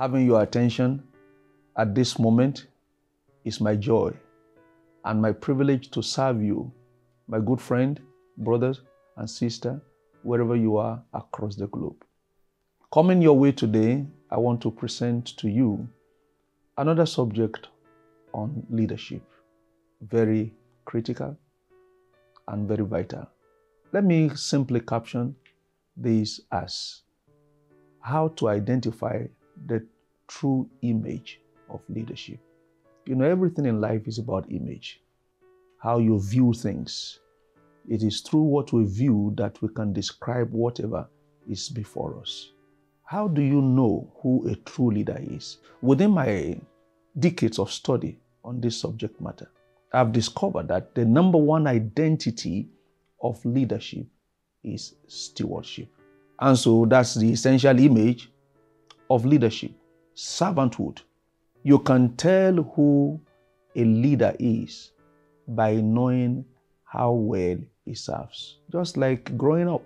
Having your attention at this moment is my joy and my privilege to serve you, my good friend, brothers, and sister, wherever you are across the globe. Coming your way today, I want to present to you another subject on leadership, very critical and very vital. Let me simply caption this as how to identify the true image of leadership. You know, everything in life is about image, how you view things. It is through what we view that we can describe whatever is before us. How do you know who a true leader is? Within my decades of study on this subject matter, I've discovered that the number one identity of leadership is stewardship. And so that's the essential image of leadership servanthood. You can tell who a leader is by knowing how well he serves. Just like growing up,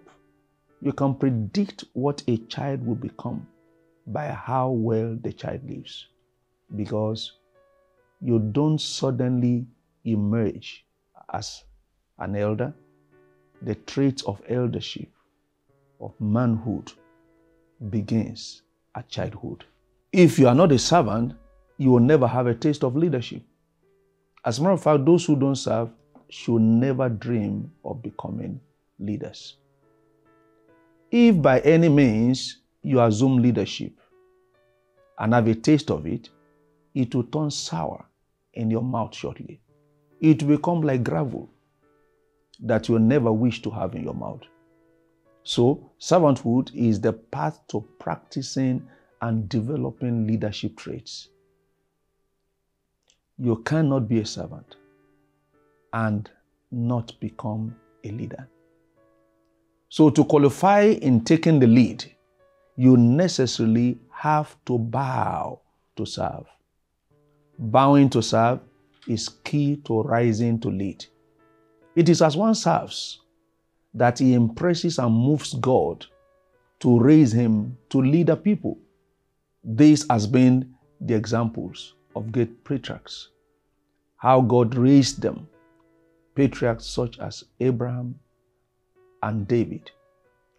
you can predict what a child will become by how well the child lives because you don't suddenly emerge as an elder. The traits of eldership, of manhood, begins at childhood. If you are not a servant, you will never have a taste of leadership. As a matter of fact, those who don't serve should never dream of becoming leaders. If by any means you assume leadership and have a taste of it, it will turn sour in your mouth shortly. It will become like gravel that you'll never wish to have in your mouth. So, servanthood is the path to practicing and developing leadership traits. You cannot be a servant and not become a leader. So, to qualify in taking the lead, you necessarily have to bow to serve. Bowing to serve is key to rising to lead. It is as one serves that he impresses and moves God to raise him to lead a people. This has been the examples of great patriarchs, how God raised them, patriarchs such as Abraham and David.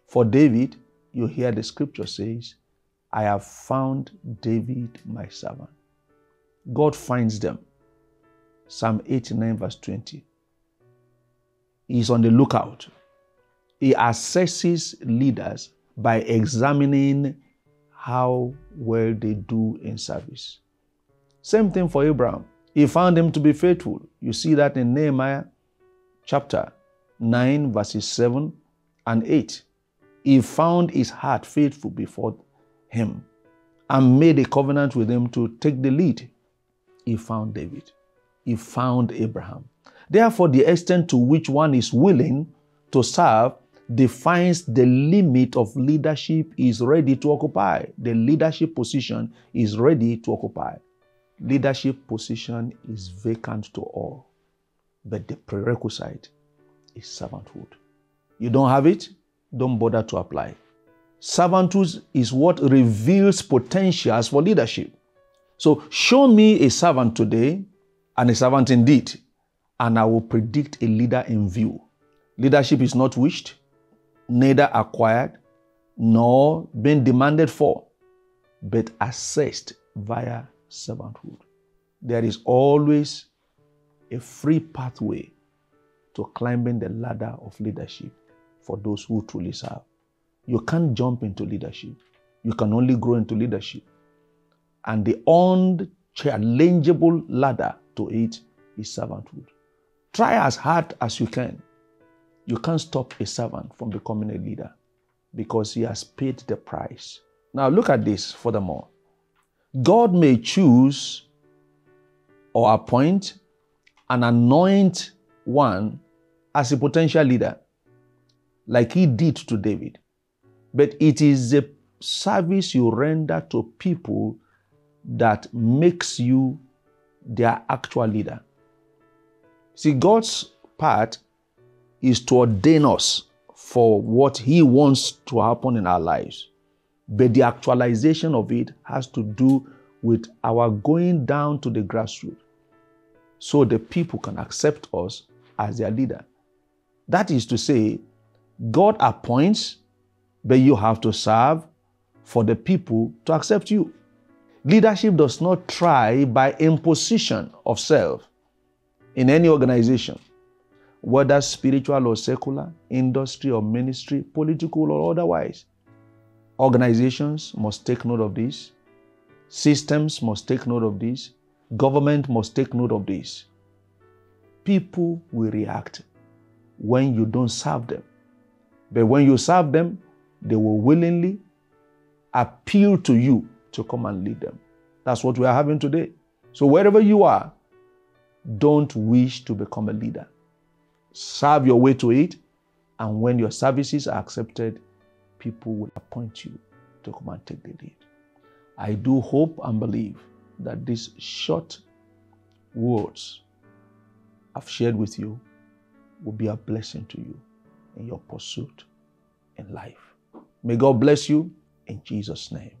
For David, you hear the scripture says, I have found David my servant. God finds them. Psalm 89, verse 20. He is on the lookout. He assesses leaders by examining how well they do in service. Same thing for Abraham. He found him to be faithful. You see that in Nehemiah chapter 9, verses 7 and 8. He found his heart faithful before him and made a covenant with him to take the lead. He found David. He found Abraham. Therefore, the extent to which one is willing to serve defines the limit of leadership is ready to occupy. The leadership position is ready to occupy. Leadership position is vacant to all, but the prerequisite is servanthood. You don't have it, don't bother to apply. Servanthood is what reveals potentials for leadership. So, show me a servant today and a servant indeed, and I will predict a leader in view. Leadership is not wished, neither acquired, nor being demanded for, but assessed via servanthood. There is always a free pathway to climbing the ladder of leadership for those who truly serve. You can't jump into leadership. You can only grow into leadership. And the unchallengeable ladder to it is servanthood. Try as hard as you can. You can't stop a servant from becoming a leader because he has paid the price. Now, look at this furthermore. God may choose or appoint an anoint one as a potential leader, like he did to David. But it is the service you render to people that makes you their actual leader. See, God's part is to ordain us for what He wants to happen in our lives. But the actualization of it has to do with our going down to the grassroots so the people can accept us as their leader. That is to say, God appoints, but you have to serve for the people to accept you. Leadership does not try by imposition of self in any organization, whether spiritual or secular, industry or ministry, political or otherwise. Organizations must take note of this. Systems must take note of this. Government must take note of this. People will react when you don't serve them. But when you serve them, they will willingly appeal to you to come and lead them. That's what we are having today. So, wherever you are, don't wish to become a leader. Serve your way to it, and when your services are accepted, people will appoint you to come and take the lead. I do hope and believe that these short words I've shared with you will be a blessing to you in your pursuit in life. May God bless you in Jesus' name.